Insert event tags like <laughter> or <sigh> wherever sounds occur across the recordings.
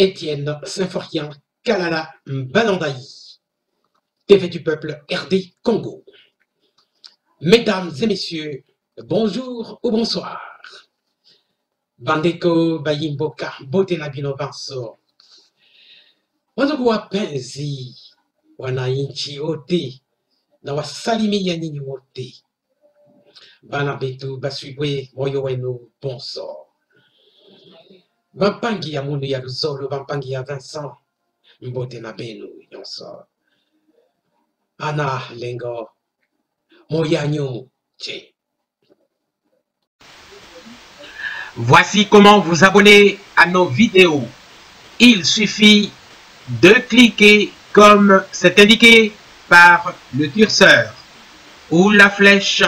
Étienne Symphorien Kalala Mbanandaï, TV du peuple RD Congo. Mesdames et messieurs, bonjour ou bonsoir. Bandeko Bayimboka Bote Bino Banso. Wandugu wapenzi, wananchi wote na wasalimia nyinyi wote, bana betu baswibwe moyo wenu bampangi ya mundu ya luzolo, bampangi ya Vincent mbote na benu nyonso, ana lengo moyanyu che. Voici comment vous abonner à nos vidéos. Il suffit de cliquer comme c'est indiqué par le curseur ou la flèche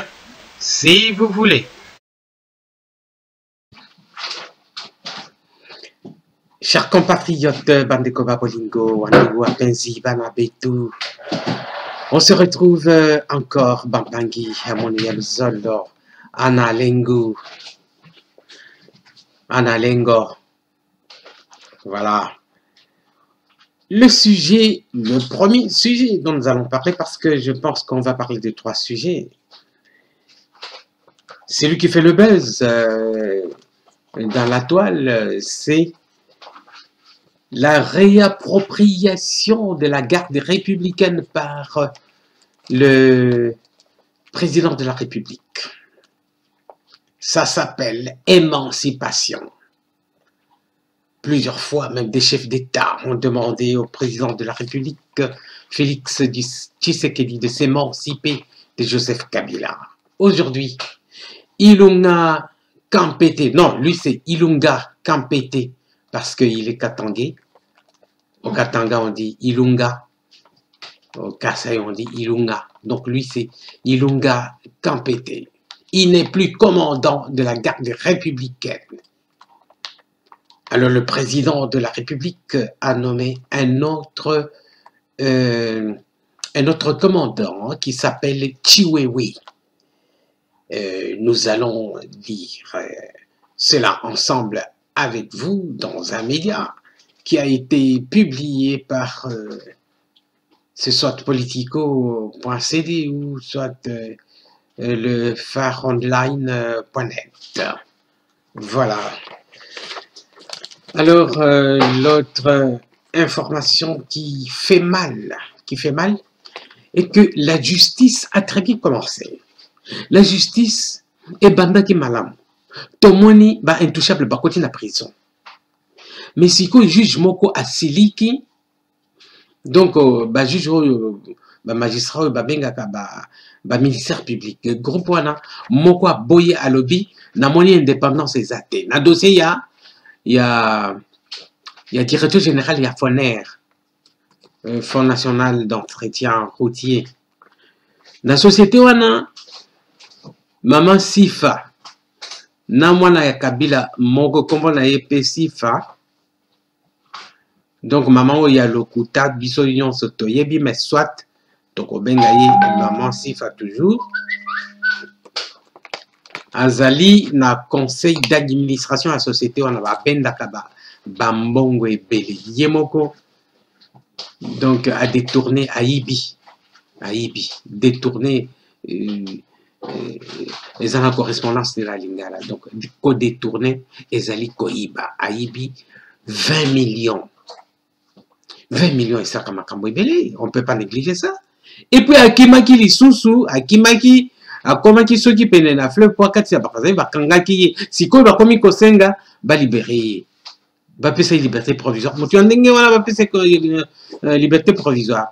si vous voulez. Chers compatriotes Bandekova Bolingo, Banabetu, on se retrouve euh, encore Bambangi, Amoniel Zolo, Anna Lengu, Anna Lengo. Voilà. Le sujet, le premier sujet dont nous allons parler, parce que je pense qu'on va parler de trois sujets. Celui qui fait le buzz euh, dans la toile, c'est la réappropriation de la garde républicaine par le président de la République. Ça s'appelle émancipation. Plusieurs fois, même des chefs d'État ont demandé au président de la République, Félix Tshisekedi, de s'émanciper de Joseph Kabila. Aujourd'hui, Ilunga Kampete, non, lui c'est Ilunga Kampete, parce qu'il est Katangé. Au Katanga, on dit Ilunga. Au Kassai, on dit Ilunga. Donc lui, c'est Ilunga Kampete. Il n'est plus commandant de la garde républicaine. Alors le président de la République a nommé un autre, euh, un autre commandant qui s'appelle Chiwewe. Euh, nous allons dire euh, cela ensemble avec vous dans un média qui a été publié par euh, c'est soit politico.cd ou soit euh, le phareonline.net. Voilà. Alors, euh, l'autre information qui fait mal, qui fait mal, est que la justice a très bien commencé. La justice est bandaki malam. Tomoni ba intouchable ba côté la prison. Mais si ko juge moko asiliki, donc euh, ba juge oyo ba magistrat oyo babengaka ba ba ministère public. Groupe wana moko aboye alobi namoni indépendance eza te. Na dossier ya ya ya directeur général ya FONER euh, Fonds national d'entretien routier. Na société wana mama sifa na mwana ya kabila moko nkombo na ye donc mama oyo ya lokuta biso nyonso toyebi mais soit tokobenga ye mama sifa toujours. Azali na conseil d'administration ya société wana babendaka ba bambongo ebele. Ye moko donc adétourné ayibi ayibi détourné euh, euh, eza na correspondance de la lingala. Donc kodétourné ezali koyiba ayibi 20 millions. 20 millions esaka makambo ebele on peut pas négliger ça. Et puis akimaki lisusu akimaki akomaki soki pene na fleuve po kati ya bakazali bakangaki ye sikoyo bakomi kosenga balibere ye bapesa ye liberté provisoire. Moto ya ndenge wana bapesa uh, liberté provisoire.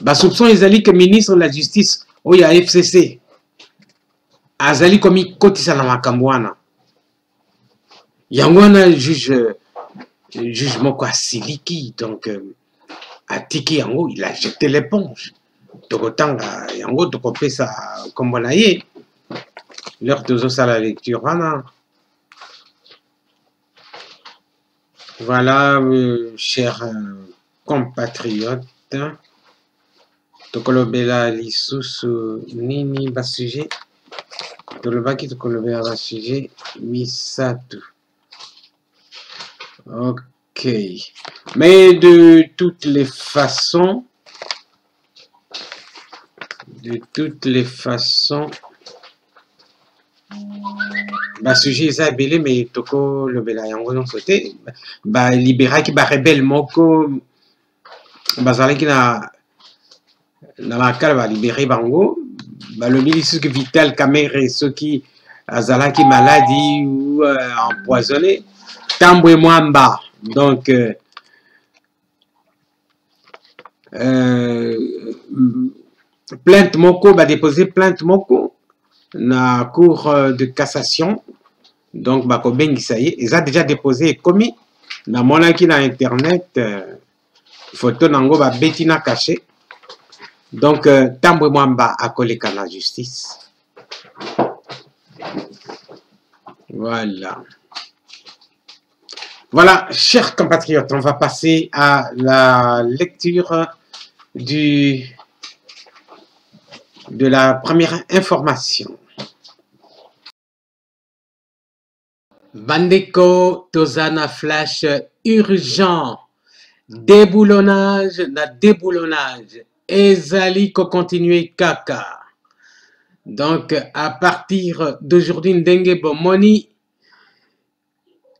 Basoupçon ezali ke ministre de la justice oyo ya fcc azali komi kotisa na makambo wana. Yango wana juge juge moko asiliki donc euh, atiki yango il a jeté l'éponge. Tokotanga yango tokopesa nkombo na ye. Lere tozosala lecture wana. Voilà euh, chers euh, compatriotes. Tokolobela lisusu nini basujet tolobaki tokolobela basujet misatu ok Ok. Mais de toutes les façons, de toutes les façons, basujet eza ebele me tokolobela yango nyonso te. Baliberaki barebele moko bazalaki na na makala balibere bango balobi lisusu vital camere soki azalaki maladi ou uh, empoisonné. Tambwe mwamba. Donc euh, euh, plainte moko badepose plainte moko na cour euh, de cassation. Donc bakobengisa ye. Eza déjà déposé ekomi namonaki na internet euh, photo nango babeti na caché donc euh, mwamba akoleka na justice voilà Voilà, chers compatriotes, on va passer à la lecture de la première information. Bandeko Tozana Flash urgent. Déboulonnage, na déboulonnage. Ezali ko continuer kaka. Donc, à partir d'aujourd'hui, Ndenge Bomoni,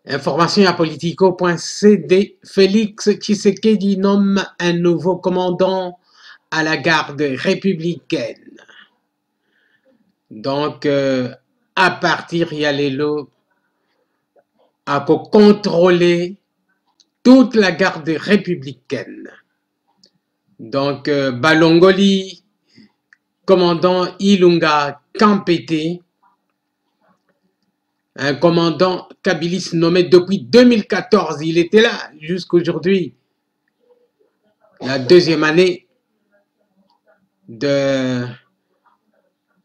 Information à politico.cd, Félix Tshisekedi nomme un nouveau commandant à la garde républicaine. Donc, euh, à partir, il y a les lots à contrôler toute la garde républicaine. Donc, euh, Balongoli, commandant Ilunga Kampete, un commandant kabilis nommé depuis 2014. Il était là jusqu'aujourd'hui, la deuxième année de,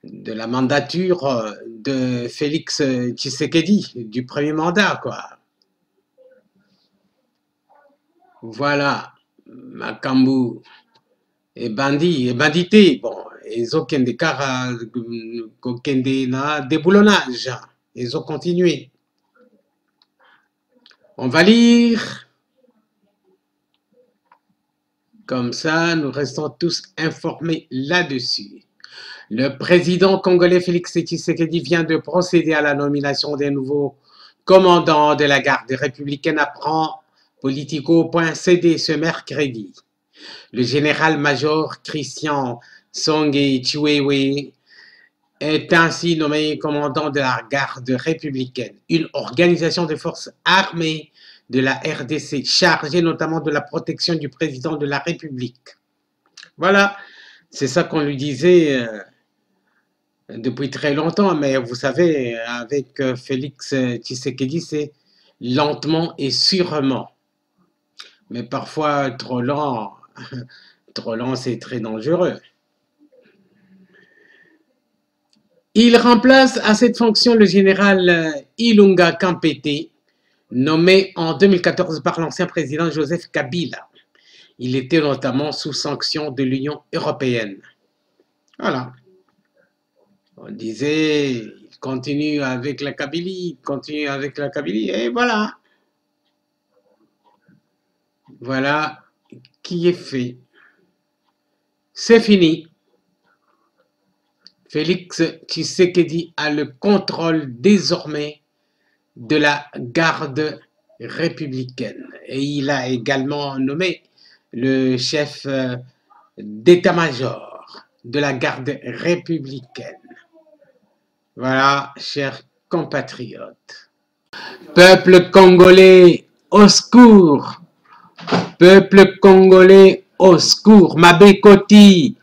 la mandature de Félix Tshisekedi, du premier mandat, quoi. Voilà, Makambu et bandit, et bandité, bon, ils ont des cas, na déboulonnage. Ils ont continué. On va lire. Comme ça, nous restons tous informés là-dessus. Le président congolais Félix Tshisekedi vient de procéder à la nomination des nouveaux commandants de la garde républicaine, apprend politico.cd ce mercredi. Le général-major Christian Songe Chiwewe est ainsi nommé commandant de la garde républicaine, une organisation de forces armées de la RDC, chargée notamment de la protection du président de la République. Voilà, c'est ça qu'on lui disait euh, depuis très longtemps, mais vous savez, avec euh, Félix Tshisekedi, c'est lentement et sûrement. Mais parfois, trop lent, <laughs> trop lent, c'est très dangereux. Il remplace à cette fonction le général Ilunga Kampete, nommé en 2014 par l'ancien président Joseph Kabila. Il était notamment sous sanction de l'Union européenne. Voilà. On disait, il continue avec la Kabylie, continue avec la Kabylie, et voilà. Voilà qui est fait. C'est fini. Félix Tshisekedi a le contrôle désormais de la garde républicaine. Et il a également nommé le chef d'état-major de la garde républicaine. Voilà, chers compatriotes. Peuple congolais, au secours. Peuple congolais, au secours. Mabé Koti,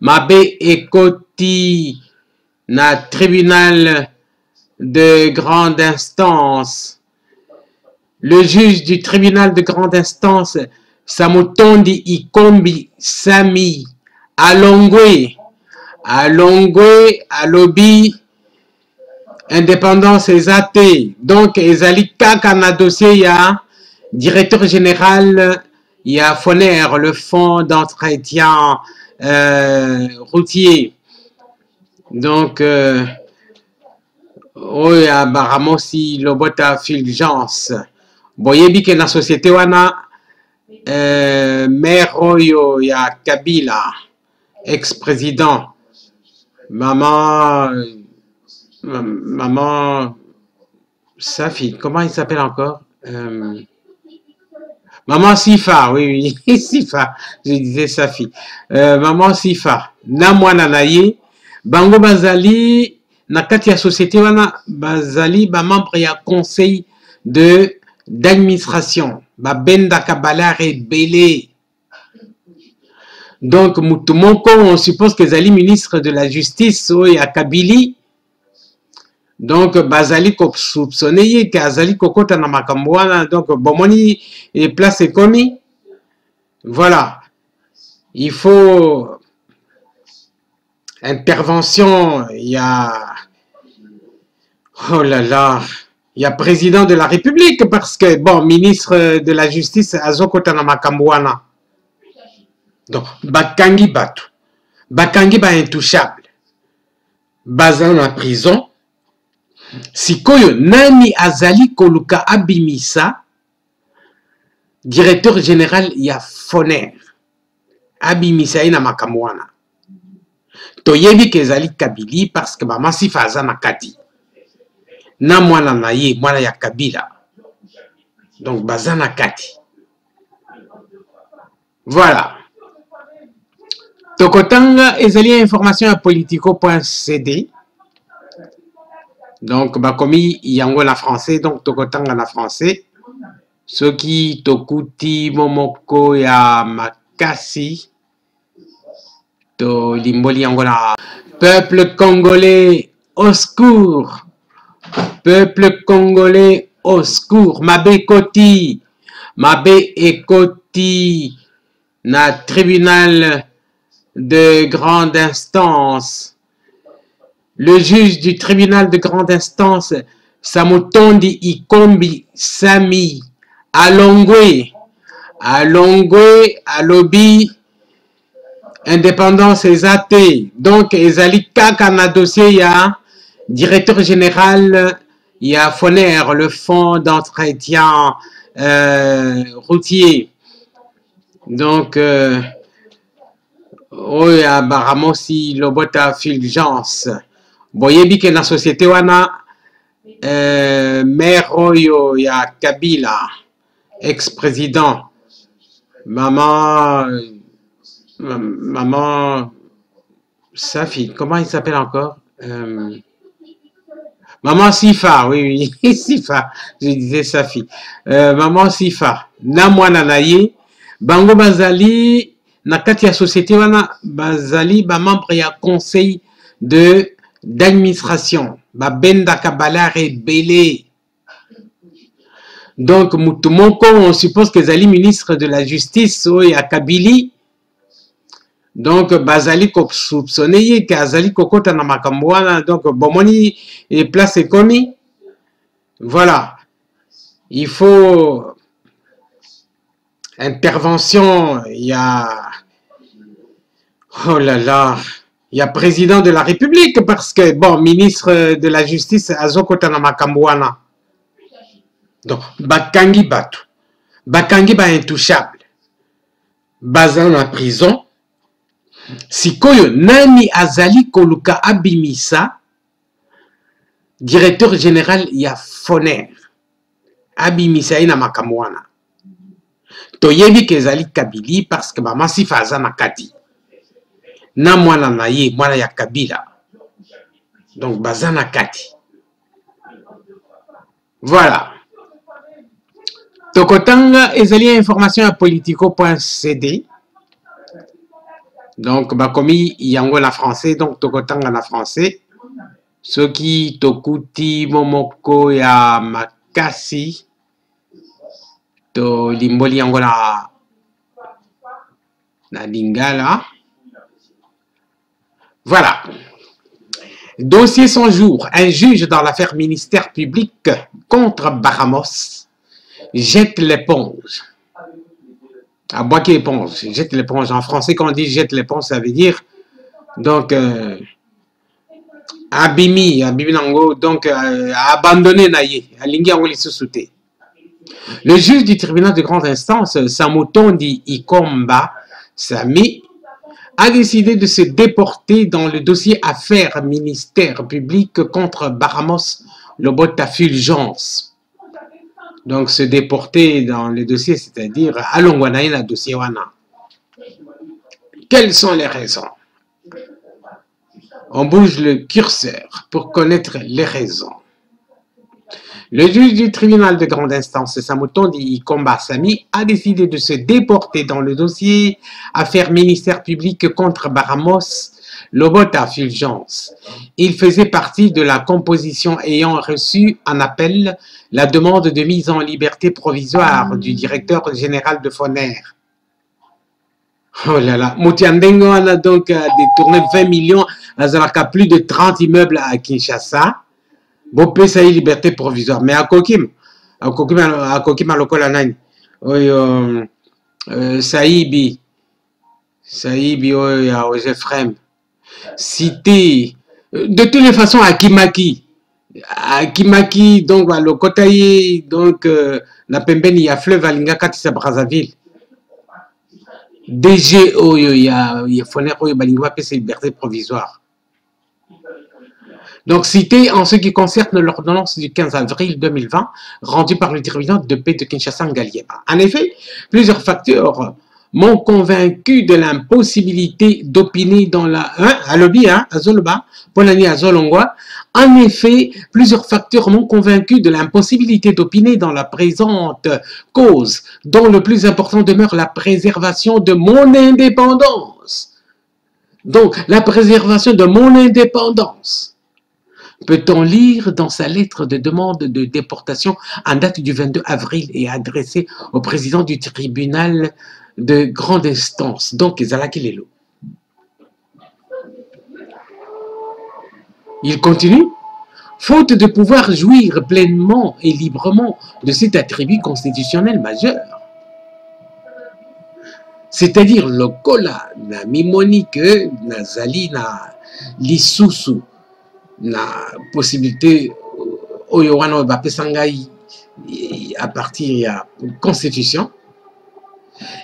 Mabé Ekoti, na tribunal de grande instance. Le juge du tribunal de grande instance, Samutondi Ikombi Sami, Alongwe, Alongwe, Alobi, indépendance ezate. Donc, ezali kaka na dossier ya directeur général ya FONER, le fonds d'entretien euh, routier. Donc, euh, ya baramosi lobota fulgence boyebi ke na société wana euh, maire oyo ya kabila ex-président maman maman Safi comment il s'appelle encore euh, Maman Sifa, oui, oui, <laughs> Sifa, je disais Safi. Euh, Maman Sifa, na mwana bango bazali, na kati ya société wana, bazali ba membre ya conseil de d'administration, ba bendaka balare ebele. Donc, mutu moko, on suppose que ezali ministre de la justice oyo ya Kabili, donc bazali kosoupçonne ye ke azali kokota na makambo wana. Donc bomoni e place ekomi voilà. Il faut intervention. Ya oh là là ya président de la république parce que bon ministre de la justice azokota na makambo wana. Donc bakangi bato bakangi ba intouchable. Baza na prison sikoyo nani azali koluka abimisa directeur général ya foner? Abimisa ye na makambo wana. Toyebi ke ezali kabili parce que mama sifa aza na kati. Na mwana na ye mwana ya kabila. Donc baza na kati. Voilà. Tokotanga ezali information ya politico cd donc bakomi yango na français donc tokotanga na français soki tokuti momoko ya makasi tolimboli yango na peuple congolais au secours. Peuple congolais au secours. Mabe ekoti mabe ekoti na tribunal de grande instance le juge du tribunal de grande instance Samutondi Ikombi Sami alongwe alongwe alobi indépendance eza te donc ezali kaka na dossier directeur général ya foner le fonds d'entretien euh, routier. Donc euh, oyo ya baramosi lobota fulgence boyebi ke na société wana euh, maire oyo ya kabila ex-président maman maman Safi comment il s'appelle encore euh, maman Sifa oui oui <laughs> Sifa je disais Safi euh, maman Sifa na mwana na ye bango bazali na kati société wana bazali bamembre ya conseil de d'administration. Babendaka balare ebele donc mutu moko on suppose que ezali ministre de la justice oyo ya kabili. Donc bazali kosoupçonne ye ke azali kokota na donc bomoni place ekomi voilà. Il faut intervention ya oh là là ya président de la république parce que bon ministre de la justice azokota na makambo wana. Donc bakangi bato. Bakangi ba intouchable. Baza na prison. Sikoyo nani azali koluka abimisa? Directeur général ya foner. Abimisa na makambo wana. Toyebi ke ezali kabili parce que mama sifa aza na kati na mwana na ye mwana ya kabila. Donc baza na kati. Voilà. Tokotanga ezali information ya politico cd. Donc bakomi yango na français donc tokotanga na français. Soki tokuti momoko ya makasi tolimboli yango na na lingala voilà. Dossier sans jour. Un juge dans l'affaire ministère public contre Baramos jette l'éponge. À boîte l'éponge jette l'éponge. En français quand on dit jette l'éponge ça veut dire donc euh, abimi abimi nango donc euh, abandonné na ye alingi te Le juge du tribunal de grande instance, Samutondi Ikomba Sami, a décidé de se déporter dans le dossier affaires ministère public contre Baramos Lobota Fulgence. Donc, se déporter dans le dossier, c'est-à-dire à dossier Wana. Quelles sont les raisons? On bouge le curseur pour connaître les raisons. Le juge du tribunal de grande instance, Samutondi Ikomba Sami, a décidé de se déporter dans le dossier affaire ministère public contre Baramos Lobota Fulgence. Il faisait partie de la composition ayant reçu en appel la demande de mise en liberté provisoire du directeur général de Foner. Oh là là, Moutiandengo a donc détourné 20 millions à plus de 30 immeubles à Kinshasa bopesa ye liberté provisoire. Mais akoki akoki akokima lokola nani oyo uh, saibi saibi oyo ya ozefrem. Cité de toutes les façons akimaki akimaki donc balokota ye donc uh, na pembeni ya fleuve alingi akatisa brazzaville. Dg oyo ya, ya foner oyo balingi bapesa liberté provisoire Donc, cité en ce qui concerne l'ordonnance du 15 avril 2020 rendue par le tribunal de paix de Kinshasa Ngaliema. En effet, plusieurs facteurs m'ont convaincu de l'impossibilité d'opiner dans la... Hein, à lobby, hein, à Zoloba, Polani à Zolongwa. En effet, plusieurs facteurs m'ont convaincu de l'impossibilité d'opiner dans la présente cause, dont le plus important demeure la préservation de mon indépendance. Donc, la préservation de mon indépendance peut-on lire dans sa lettre de demande de déportation en date du 22 avril et adressée au président du tribunal de grande instance, donc Zalaki Lelo. Il continue Faute de pouvoir jouir pleinement et librement de cet attribut constitutionnel majeur, c'est-à-dire le kola na mimonique na zali na lisusu na possibilité oyo wana bapesa ngai à partir ya constitution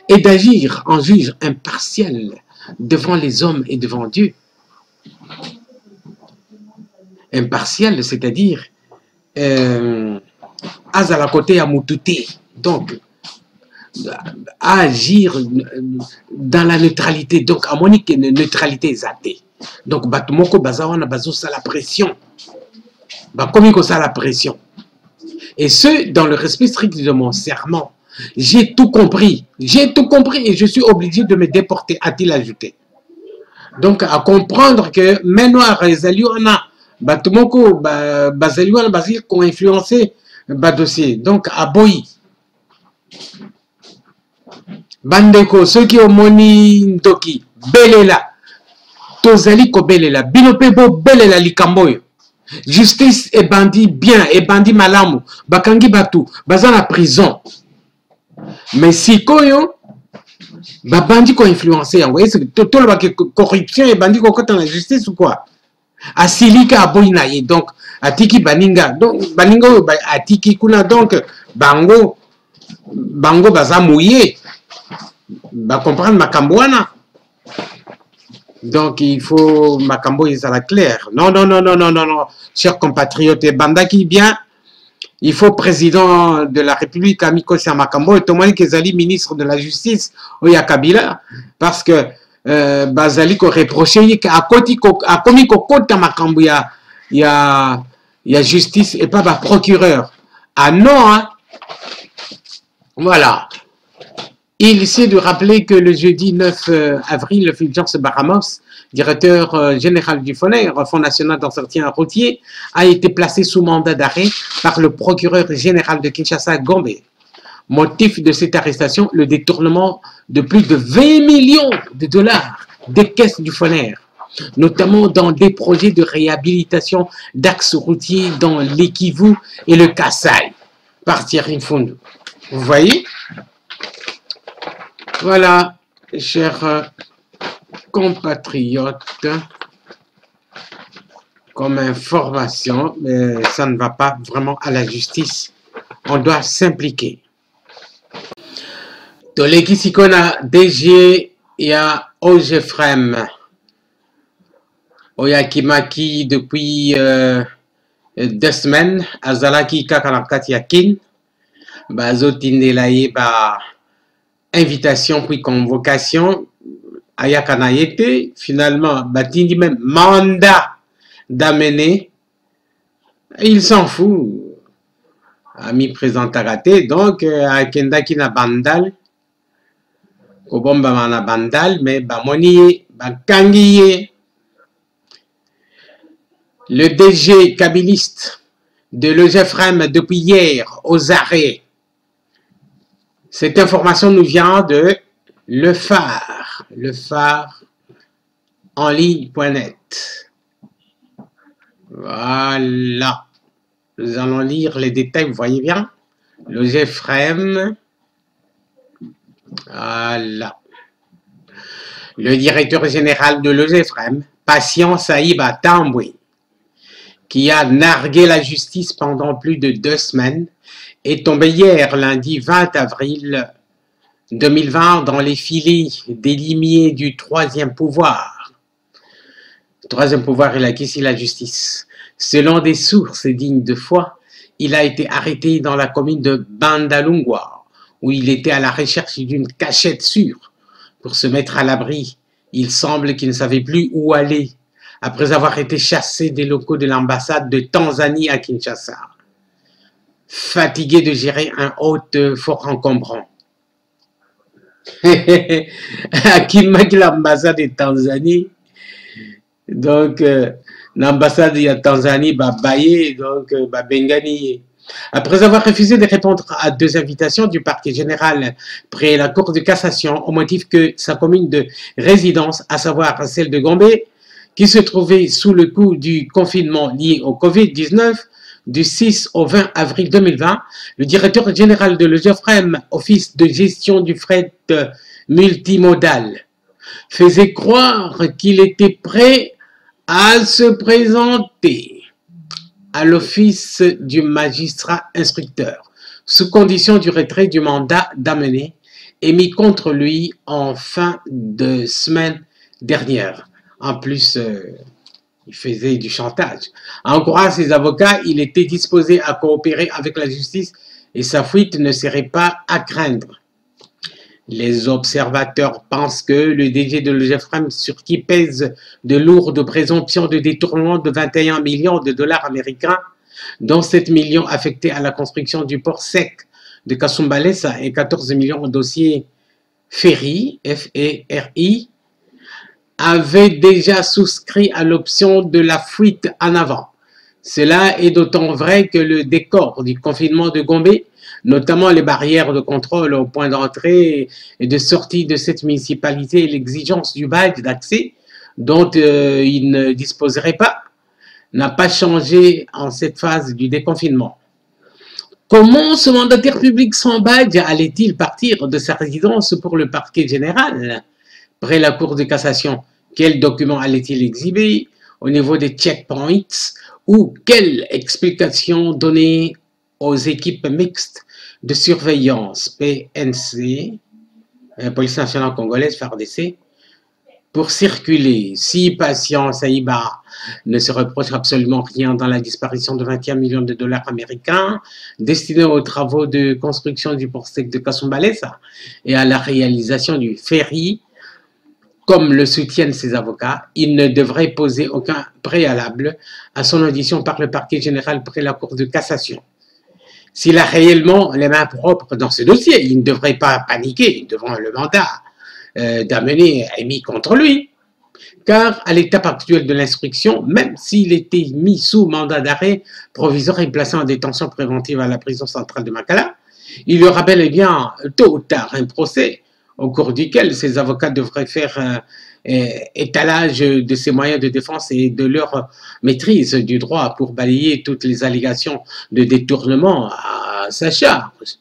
et d'agir en juge impartial devant les hommes et devant Dieu. Impartial, c'est-à-dire euh, azala côté à. Donc, à agir dans la neutralité. Donc, à monique neutralité exatée. Donc bato moko baza wana bazosala pression. Bakomi kosala pression. Et ce dans le respect strict de mon serment j'ai tout compris. J'ai tout compris et je suis obligé de me déporter a-t-il ajouté. Donc à comprendre que main noire ezali wana bato moko bazali wana bazali koinfluence badossier donc aboyi bandeko soki omoni ndoki belela tozali kobelela. Bino mpe bobelela likambo oyo. Justice ebandi bien ebandi malamu. Bakangi bato baza na prison. Mais sikoyo babandi koinfluence yango. Tolobaka corruption ebandi kokɔta na justice quoi? Asilika aboyi na ye. Donc atiki baninga. Donc baninga oyo atiki kuna. Donc bango bango baza moye bacomprendre makambo wana Donc, il faut Makambo la clair. Non, non, non, non, non, non, non. Chers compatriotes, Bandaki, bien, il faut président de la République, Amiko Makambo, et Tomani Kezali, ministre de la Justice, Oya Kabila, parce que euh, Bazali ko reproché, komi ko kota Makambo, il y a, y a justice et pas procureur. Ah non, hein. Voilà. Il essaie de rappeler que le jeudi 9 euh, avril, Fulgence Baramos, directeur euh, général du FONER, Fonds national d'entretien routier, a été placé sous mandat d'arrêt par le procureur général de Kinshasa, Gombe. Motif de cette arrestation, le détournement de plus de 20 millions de dollars des caisses du FONER, notamment dans des projets de réhabilitation d'axes routiers dans l'Ekivu et le Kassai, par Thierry Fondou. Vous voyez? Voilà, chers compatriotes, comme information, mais ça ne va pas vraiment à la justice. On doit s'impliquer. toleki sikoyo na dg ya ogefrem. Oyo akimaki depuis euh, deux semaines. Azalaki kaka na kati ya kin. Bazotindela ye ba invitation puis convocation ayaka na ye te finalement batindi même mandat d'amener il s'en fout amiprésentaka te donc euh, akendaki na bandal kobombama na bandal me bamoni ye bakangi ye le DG kabiliste de l'EGFREM depuis hier aux arrêts. Cette information nous vient de Le Phare, le phare en ligne.net. Voilà. Nous allons lire les détails, vous voyez bien. L'EGFREM. Voilà. Le directeur général de l'EGFREM, Patient Saïba Tamboué, qui a nargué la justice pendant plus de deux semaines, est tombé hier, lundi 20 avril 2020, dans les filets des limiers du troisième pouvoir. Troisième pouvoir, il a acquis la justice. Selon des sources dignes de foi, il a été arrêté dans la commune de Bandalungwa, où il était à la recherche d'une cachette sûre pour se mettre à l'abri. Il semble qu'il ne savait plus où aller après avoir été chassé des locaux de l'ambassade de Tanzanie à Kinshasa. Fatigué de gérer un hôte fort encombrant. <laughs> akimaki l'ambassade de Tanzanie donc euh, l'ambassade de Tanzanie babaye donc euh, babengani après avoir refusé de répondre à deux invitations du parquet général près la Cour de cassation au motif que sa commune de résidence, à savoir celle de Gombe, qui se trouvait sous le coup du confinement lié au Covid-19 du 6 au 20 avril 2020, le directeur général de l'EGEFREM, Office de gestion du fret multimodal, faisait croire qu'il était prêt à se présenter à l'office du magistrat instructeur, sous condition du retrait du mandat d'amener émis contre lui en fin de semaine dernière. En plus, euh, il faisait du chantage. En croire ses avocats, il était disposé à coopérer avec la justice et sa fuite ne serait pas à craindre. Les observateurs pensent que le DG de l'EGFREM, sur qui pèse de lourdes présomptions de détournement de 21 millions de dollars américains, dont 7 millions affectés à la construction du port sec de Kasumbalesa et 14 millions au dossier Ferry, F-E-R-I, avait déjà souscrit à l'option de la fuite en avant. Cela est d'autant vrai que le décor du confinement de Gombe, notamment les barrières de contrôle au point d'entrée et de sortie de cette municipalité et l'exigence du badge d'accès dont euh, il ne disposerait pas, n'a pas changé en cette phase du déconfinement. Comment ce mandataire public sans badge allait-il partir de sa résidence pour le parquet général? Près la Cour de cassation, quels documents allait-il exhiber au niveau des checkpoints ou quelle explication donner aux équipes mixtes de surveillance PNC, euh, Police nationale congolaise, FARDC, pour circuler. Si Patient Saïba ne se reproche absolument rien dans la disparition de 21 millions de dollars américains destinés aux travaux de construction du port sec de Kasumbalesa et à la réalisation du ferry, comme le soutiennent ses avocats, il ne devrait poser aucun préalable à son audition par le parquet général près la Cour de cassation. S'il a réellement les mains propres dans ce dossier, il ne devrait pas paniquer devant le mandat euh, d'amener émis contre lui, car à l'étape actuelle de l'instruction, même s'il était mis sous mandat d'arrêt provisoire et placé en détention préventive à la prison centrale de Makala, il y aura bel et bien tôt ou tard un procès au cours duquel ses avocats devraient faire un étalage de ses moyens de défense et de leur maîtrise du droit pour balayer toutes les allégations de détournement à sa charge.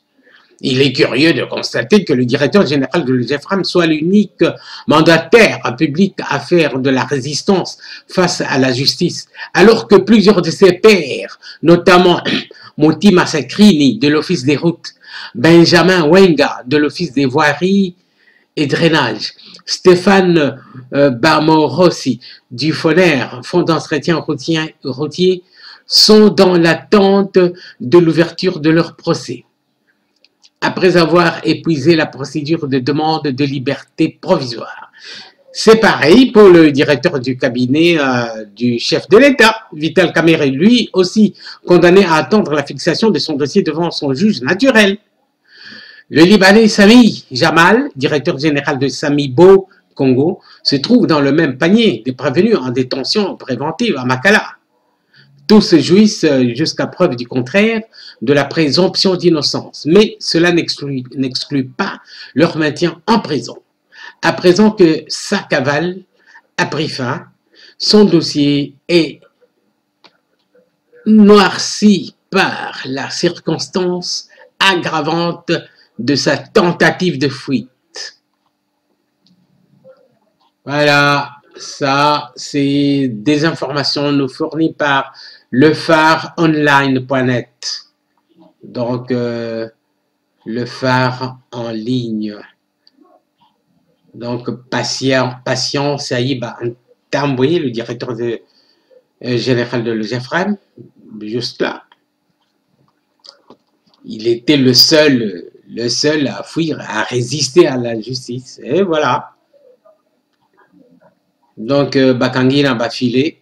Il est curieux de constater que le directeur général de l'EGFRAM soit l'unique mandataire public à faire de la résistance face à la justice, alors que plusieurs de ses pairs, notamment <clears throat> Moti Massacrini de l'Office des routes, Benjamin Wenga de l'Office des voiries et drainage, Stéphane euh, Barmorossi du FONER, Fonds d'entretien routier, sont dans l'attente de l'ouverture de leur procès. Après avoir épuisé la procédure de demande de liberté provisoire. C'est pareil pour le directeur du cabinet euh, du chef de l'État, Vital Kamere, lui aussi condamné à attendre la fixation de son dossier devant son juge naturel. Le Libanais Sami Jamal, directeur général de Samibo Congo, se trouve dans le même panier des prévenus en détention préventive à Makala. Tous jouissent, euh, jusqu'à preuve du contraire, de la présomption d'innocence, mais cela n'exclut pas leur maintien en prison à présent que sa cavale a pris fin, son dossier est noirci par la circonstance aggravante de sa tentative de fuite. Voilà, ça, c'est des informations nous fournies par lephareonline.net. Donc, euh, le phare en ligne. Donc, patient, patient Saïb Tamboui, le directeur euh, général de l'EGFREM, juste là. Il était le seul, le seul à fuir, à résister à la justice. Et voilà. Donc, euh, Bakangi n'a pas filé,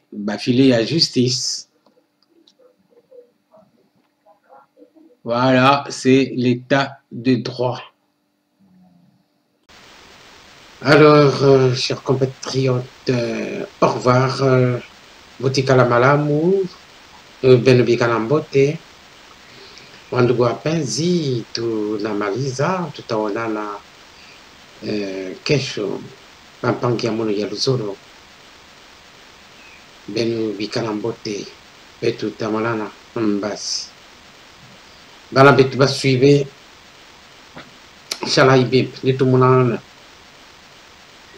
à justice. Voilà, c'est l'état de droit. Alors, euh, chers compatriotes, euh, au revoir. Euh, malamu, euh, benubikala mbote. Wandugu wapenzi, tunamaliza, tutaonana eh, kesho na mpango ya Mungu ya Luzolo. Benu bikala mbote pe tutamalana mbasi. Bana betu basuive inshallah ibip nitumunana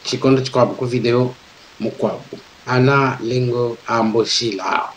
chikondo chikwabu ku video mukwabu ana lengo amboshila